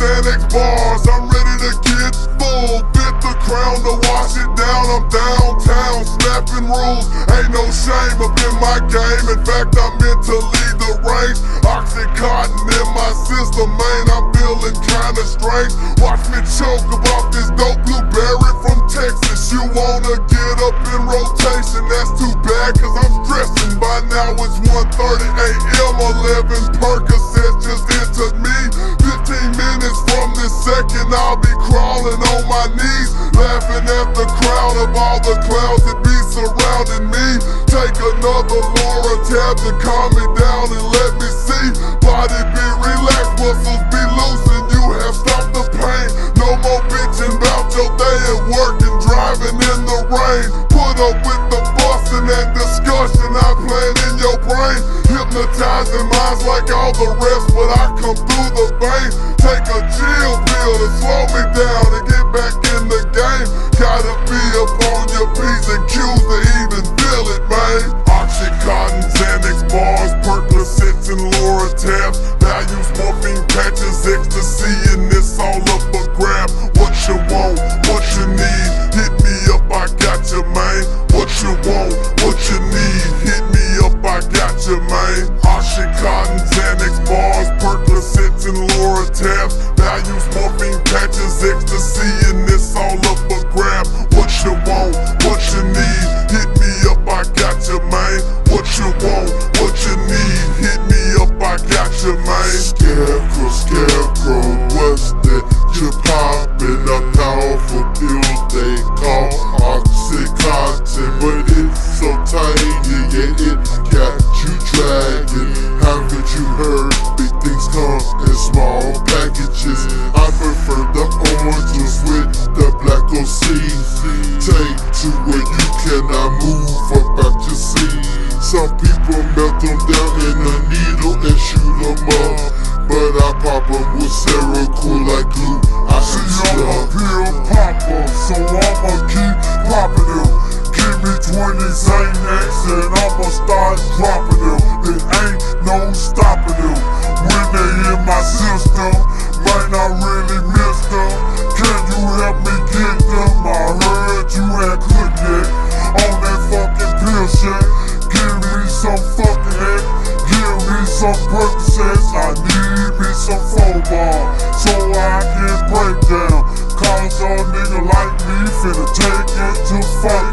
Xanax bars, I'm ready to get full. Fit the crown to wash it down, I'm downtown, snapping rules. Ain't no shame up in my game, in fact, I'm meant to lead the range. Oxycontin in my system, man, I'm feeling kinda strange. Watch me choke about this dope blueberry from Texas. You wanna get up in rotation, that's too bad, cause I'm stressing. By now it's 1.30 a.m., 11 Percocets just entered my knees, laughing at the crowd of all the clowns that be surrounding me. Take another Lortab to calm me down and let me see. Body be relaxed, muscles be loose, and you have stopped the pain. No more bitching about your day at work and driving in the rain. Put up with the busting and discussion I plan in your brain. Hypnotizing minds like all the rest, but I come through the vein. Take a chill pill man. Come in small packages. I prefer the oranges with the black OC. Take to where you cannot move about your seat. Some people melt them down in a needle and shoot them up. But I pop them with Seroquel like glue. I See, I'm a pill popper, so I'ma keep popping them. Give me 20 Xanax and I'ma start dropping them. It ain't no stopping them. When they in my system, man, I really miss them. Can you help me get them? I heard you had cooked that on that fucking pill shit. Give me some fucking head. Give me some Percocets. I need me some football so I can break down. Cause a nigga like me finna take it to fuck